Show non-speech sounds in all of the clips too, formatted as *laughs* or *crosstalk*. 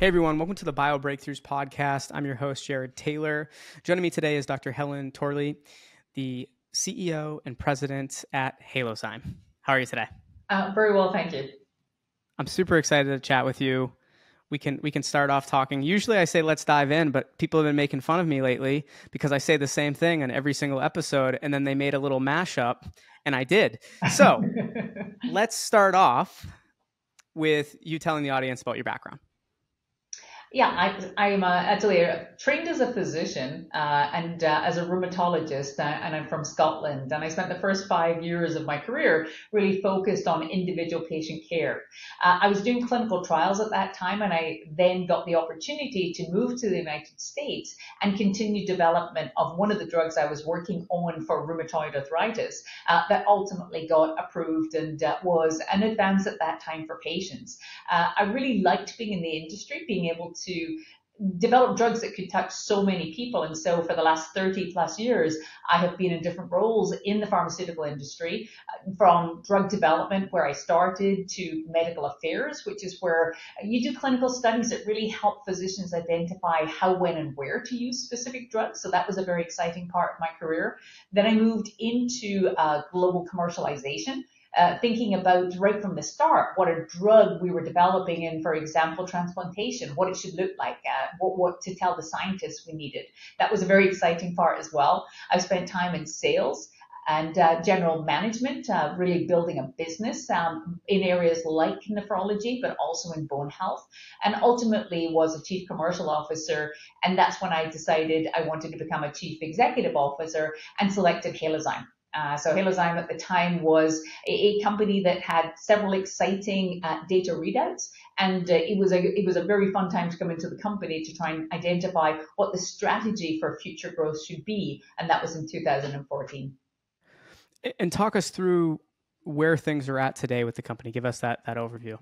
Hey everyone, welcome to the Bio Breakthroughs podcast. I'm your host, Jared Taylor. Joining me today is Dr. Helen Torley, the CEO and president at Halozyme. How are you today? Uh, very well, thank you. I'm super excited to chat with you. We can we can start off talking. Usually I say let's dive in, but people have been making fun of me lately because I say the same thing in every single episode and then they made a little mashup and I did. So, *laughs* let's start off with you telling the audience about your background. Yeah, I, I'm uh, actually trained as a physician uh, and uh, as a rheumatologist, uh, and I'm from Scotland. And I spent the first five years of my career really focused on individual patient care. Uh, I was doing clinical trials at that time, and I then got the opportunity to move to the United States and continue development of one of the drugs I was working on for rheumatoid arthritis uh, that ultimately got approved and was an advance at that time for patients. I really liked being in the industry, being able to to develop drugs that could touch so many people. And so for the last 30 plus years, I have been in different roles in the pharmaceutical industry, uh, from drug development, where I started, to medical affairs, which is where you do clinical studies that really help physicians identify how, when, and where to use specific drugs. So that was a very exciting part of my career. Then I moved into uh, global commercialization uh, thinking about right from the start what a drug we were developing in, for example, transplantation, what it should look like, uh, what, what to tell the scientists we needed. That was a very exciting part as well. I've spent time in sales and uh, general management, uh, really building a business um, in areas like nephrology, but also in bone health, and ultimately was a chief commercial officer. And that's when I decided I wanted to become a chief executive officer and selected Halozyme. Uh, so Halozyme at the time was a, a company that had several exciting uh, data readouts, and uh, it was a it was a very fun time to come into the company to try and identify what the strategy for future growth should be, and that was in 2014. And talk us through where things are at today with the company. Give us that that overview.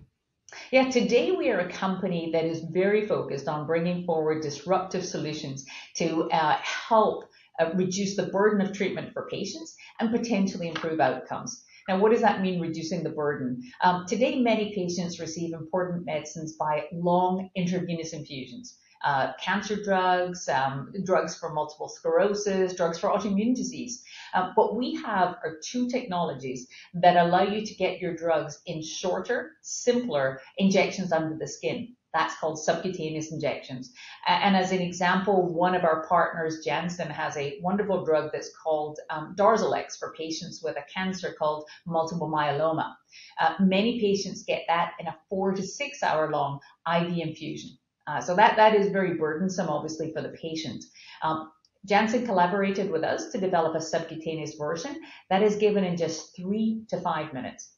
Yeah, today we are a company that is very focused on bringing forward disruptive solutions to uh, help uh, reduce the burden of treatment for patients and potentially improve outcomes. Now, what does that mean, reducing the burden? Um, today, many patients receive important medicines by long intravenous infusions. Uh, cancer drugs, um, drugs for multiple sclerosis, drugs for autoimmune disease. Um, what we have are two technologies that allow you to get your drugs in shorter, simpler injections under the skin. That's called subcutaneous injections. And as an example, one of our partners, Janssen, has a wonderful drug that's called um, Darzalex for patients with a cancer called multiple myeloma. Uh, many patients get that in a four to six hour long IV infusion. Uh, so that, that is very burdensome, obviously, for the patient. Um, Janssen collaborated with us to develop a subcutaneous version that is given in just three to five minutes.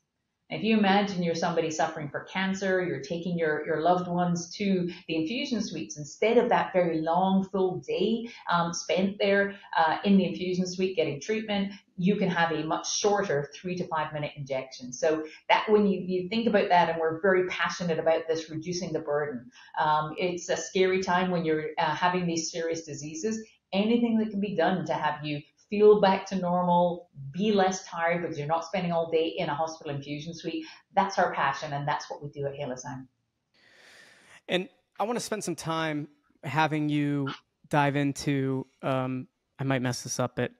If you imagine you're somebody suffering for cancer, you're taking your, your loved ones to the infusion suites instead of that very long, full day um, spent there uh, in the infusion suite getting treatment, you can have a much shorter three to five minute injection. So that when you, you think about that, and we're very passionate about this, reducing the burden. Um, it's a scary time when you're uh, having these serious diseases. Anything that can be done to have you feel back to normal, be less tired because you're not spending all day in a hospital infusion suite. That's our passion, and that's what we do at Halozyme. And I want to spend some time having you dive into. Um, I might mess this up, but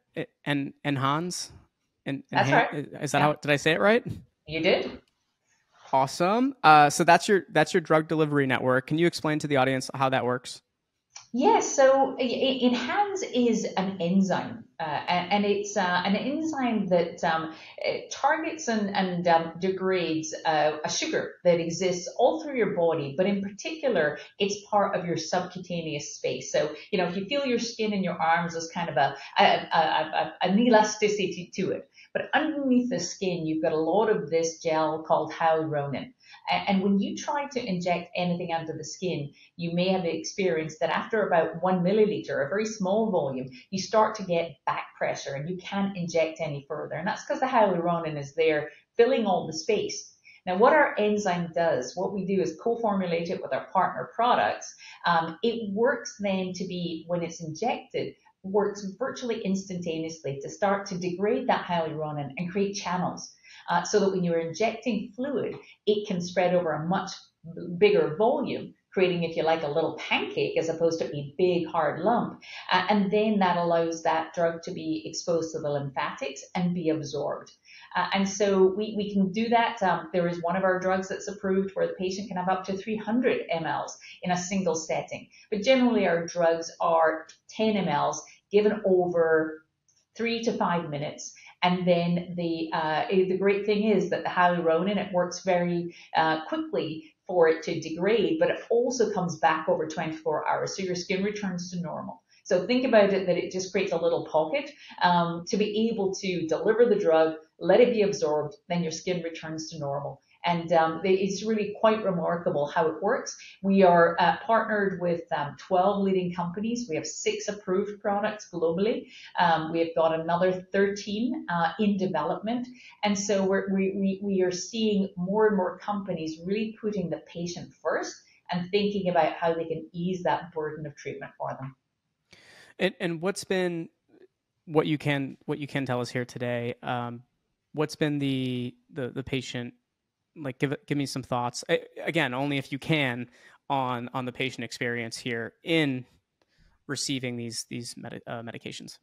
and ENHANZE. And, and that's right. Is that yeah. how? Did I say it right? You did. Awesome. Uh, so that's your that's your drug delivery network. Can you explain to the audience how that works? Yes, so ENHANZE is an enzyme, uh, and it's uh, an enzyme that um, targets and, and um, degrades uh, a sugar that exists all through your body, but in particular, it's part of your subcutaneous space. So, you know, if you feel your skin in your arms, there's kind of a, a, a, an elasticity to it. But underneath the skin, you've got a lot of this gel called hyaluronan. And when you try to inject anything under the skin, you may have experienced that after about one milliliter, a very small volume, you start to get back pressure and you can't inject any further. And that's because the hyaluronan is there filling all the space. Now, what our enzyme does, what we do is co-formulate it with our partner products. Um, it works then to be, when it's injected, works virtually instantaneously to start to degrade that hyaluronan and create channels uh, so that when you're injecting fluid, it can spread over a much bigger volume creating, if you like, a little pancake as opposed to a big hard lump. Uh, and then that allows that drug to be exposed to the lymphatics and be absorbed. Uh, and so we, we can do that. Um, there is one of our drugs that's approved where the patient can have up to 300 mLs in a single setting. But generally, our drugs are 10 mLs given over three to five minutes. And then the uh, the great thing is that the hyaluronan it works very uh, quickly for it to degrade, but it also comes back over 24 hours, so your skin returns to normal. So think about it that it just creates a little pocket um, to be able to deliver the drug, let it be absorbed, then your skin returns to normal. And um, it's really quite remarkable how it works. We are uh, partnered with um, 12 leading companies. We have six approved products globally. Um, we have got another 13 uh, in development. And so we're, we, we, we are seeing more and more companies really putting the patient first and thinking about how they can ease that burden of treatment for them. And, and what's been what you can what you can tell us here today? Um, what's been the, the the patient like give give me some thoughts again only if you can on on the patient experience here in receiving these these med- uh, medications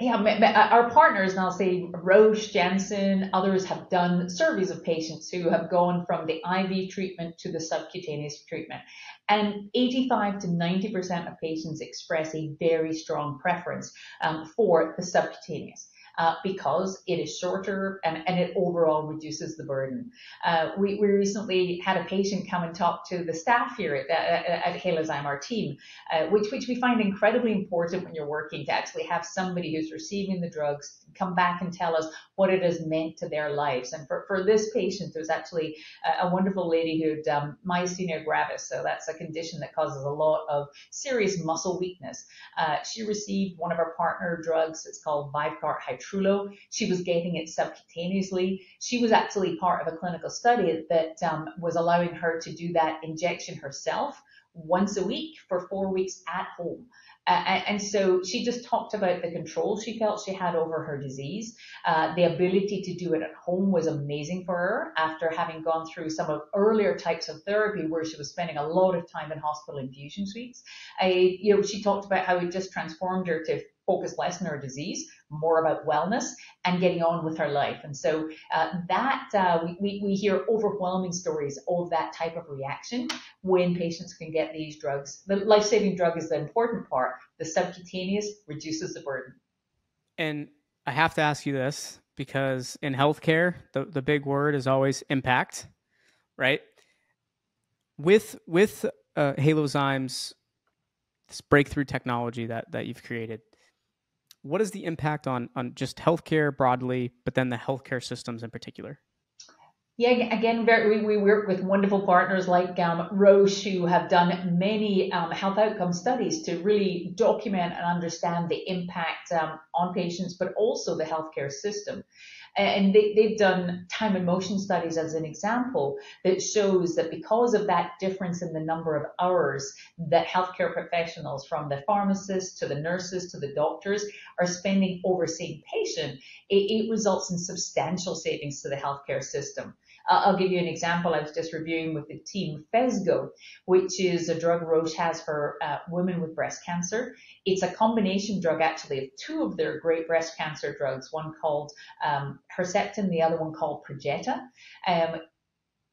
yeah, uh, our partners, and I'll say Roche, Janssen, others have done surveys of patients who have gone from the IV treatment to the subcutaneous treatment. And 85 to 90% of patients express a very strong preference um, for the subcutaneous uh, because it is shorter and, and it overall reduces the burden. Uh, we, we recently had a patient come and talk to the staff here at, at, at Halozyme, our team, uh, which, which we find incredibly important when you're working to actually have somebody who's receiving the drugs come back and tell us what it has meant to their lives. And for, for this patient, there's actually a, a wonderful lady who had um, myasthenia gravis. So that's a condition that causes a lot of serious muscle weakness. Uh, she received one of our partner drugs. It's called Vyvgart Hytrulo. She was getting it subcutaneously. She was actually part of a clinical study that um, was allowing her to do that injection herself once a week for four weeks at home. Uh, and so she just talked about the control she felt she had over her disease. Uh, the ability to do it at home was amazing for her after having gone through some of earlier types of therapy where she was spending a lot of time in hospital infusion suites. I, you know, she talked about how it just transformed her to focus less on her disease, more about wellness and getting on with her life. And so uh, that uh, we, we, hear overwhelming stories of that type of reaction when patients can get these drugs. The life-saving drug is the important part. The subcutaneous reduces the burden. And I have to ask you this because in healthcare, the, the big word is always impact, right? With with uh, Halozyme's this breakthrough technology that that you've created, what is the impact on on just healthcare broadly, but then the healthcare systems in particular? Yeah, again, very, we, we work with wonderful partners like um, Roche who have done many um, health outcome studies to really document and understand the impact um, on patients, but also the healthcare system. And they, they've done time and motion studies as an example that shows that because of that difference in the number of hours that healthcare professionals, from the pharmacists to the nurses to the doctors, are spending overseeing patient, it, it results in substantial savings to the healthcare system. Uh, I'll give you an example. I was just reviewing with the team Phesgo, which is a drug Roche has for uh, women with breast cancer. It's a combination drug actually of two of their great breast cancer drugs, one called um, Herceptin, the other one called Perjeta. Um,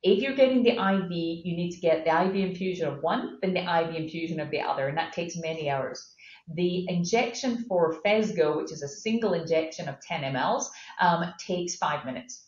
if you're getting the IV, you need to get the IV infusion of one, then the IV infusion of the other, and that takes many hours. The injection for Phesgo, which is a single injection of 10 mLs, um, takes five minutes.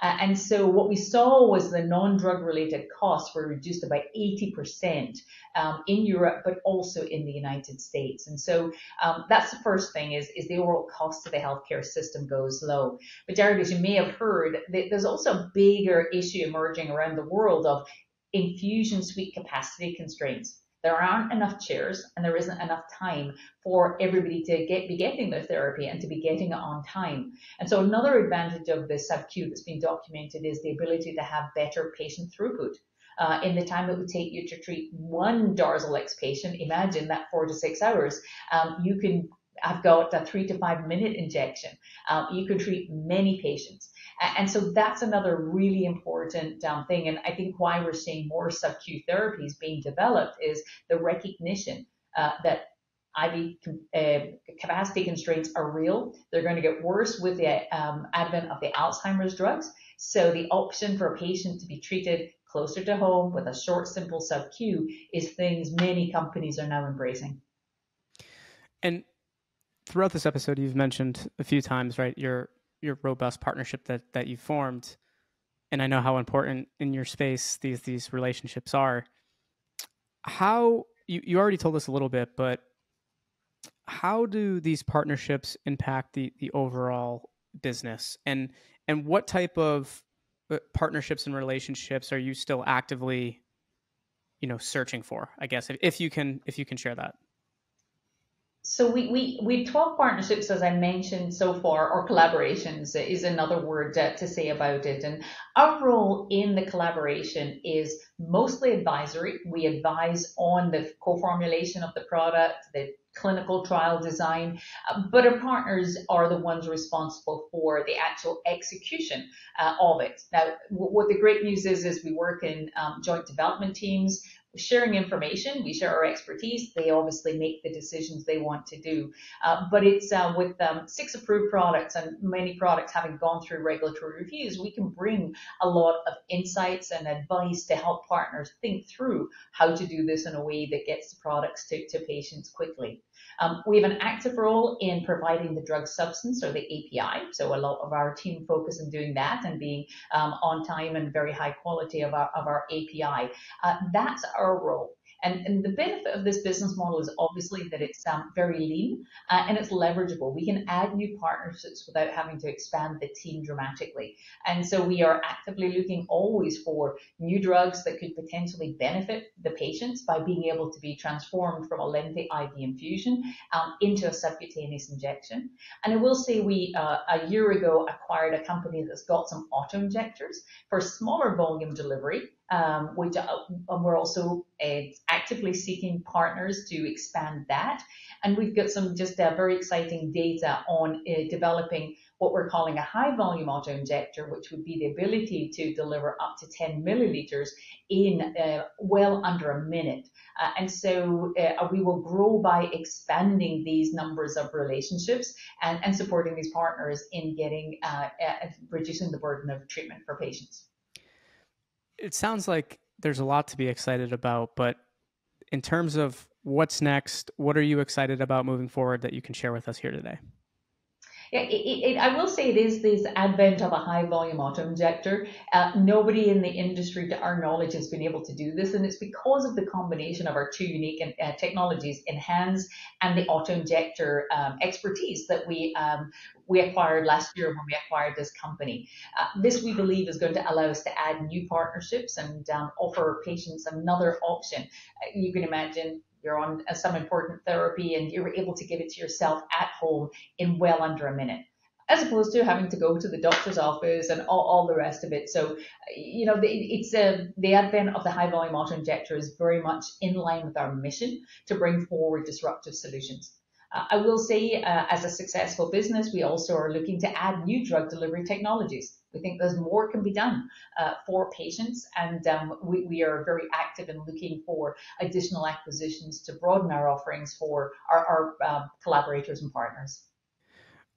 Uh, and so what we saw was the non-drug related costs were reduced by 80% um, in Europe, but also in the United States. And so um, that's the first thing is, is the overall cost to the healthcare system goes low. But Jared, as you may have heard, there's also a bigger issue emerging around the world of infusion suite capacity constraints there aren't enough chairs and there isn't enough time for everybody to get be getting their therapy and to be getting it on time. And so another advantage of the sub-Q that's been documented is the ability to have better patient throughput. Uh, in the time it would take you to treat one Darzalex patient, imagine that four to six hours. Um, you can I've got a three to five minute injection. Um, you can treat many patients. And so that's another really important um, thing. And I think why we're seeing more sub-Q therapies being developed is the recognition uh, that IV uh, capacity constraints are real. They're going to get worse with the um, advent of the Alzheimer's drugs. So the option for a patient to be treated closer to home with a short, simple sub-Q is things many companies are now embracing. And throughout this episode, you've mentioned a few times, right, your your robust partnership that that you formed, and I know how important in your space these these relationships are. How you you already told us a little bit, but how do these partnerships impact the the overall business? And and what type of uh, partnerships and relationships are you still actively you know searching for i guess if, if you can if you can share that so we, we, we 12 partnerships, as I mentioned so far, or collaborations is another word to say about it. And our role in the collaboration is mostly advisory. We advise on the co-formulation of the product, the clinical trial design, uh, but our partners are the ones responsible for the actual execution uh, of it. Now, what the great news is, is we work in um, joint development teams sharing information. We share our expertise. They obviously make the decisions they want to do. Uh, but it's uh, with um, six approved products and many products having gone through regulatory reviews, we can bring a lot of insights and advice to help partners think through how to do this in a way that gets the products to, to patients quickly. Um, we have an active role in providing the drug substance or the API. So a lot of our team focus on doing that and being um, on time and very high quality of our, of our API. Uh, that's our role. And, and the benefit of this business model is obviously that it's um, very lean uh, and it's leverageable. We can add new partnerships without having to expand the team dramatically. And so we are actively looking always for new drugs that could potentially benefit the patients by being able to be transformed from a lengthy IV infusion um, into a subcutaneous injection. And I will say we uh, a year ago acquired a company that's got some auto injectors for smaller volume delivery um, which uh, we're also uh, actively seeking partners to expand that. And we've got some just uh, very exciting data on uh, developing what we're calling a high volume auto injector, which would be the ability to deliver up to 10 milliliters in uh, well under a minute. Uh, and so we will grow by expanding these numbers of relationships and, and supporting these partners in getting uh, reducing the burden of treatment for patients it sounds like there's a lot to be excited about, but in terms of what's next, what are you excited about moving forward that you can share with us here today? Yeah, it, it, I will say it is this advent of a high volume auto injector. Uh, nobody in the industry, to our knowledge, has been able to do this, and it's because of the combination of our two unique uh, technologies, ENHANZE and the auto injector um, expertise that we um, we acquired last year when we acquired this company. Uh, this we believe is going to allow us to add new partnerships and um, offer patients another option. Uh, you can imagine you're on some important therapy and you're able to give it to yourself at home in well under a minute as opposed to having to go to the doctor's office and all, all the rest of it. So, you know, it's uh, the advent of the high volume auto injector is very much in line with our mission to bring forward disruptive solutions. Uh, I will say, uh, as a successful business, we also are looking to add new drug delivery technologies. We think there's more can be done uh, for patients, and um, we, we, are very active in looking for additional acquisitions to broaden our offerings for our, our um, collaborators and partners.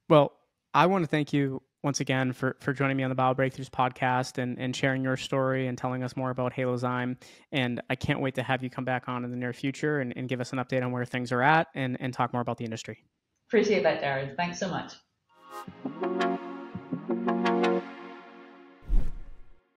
Well, I want to thank you once again for, for joining me on the Bio Breakthroughs podcast and, and sharing your story and telling us more about Halozyme. And I can't wait to have you come back on in the near future and, and give us an update on where things are at and, and talk more about the industry. Appreciate that, Darren. Thanks so much.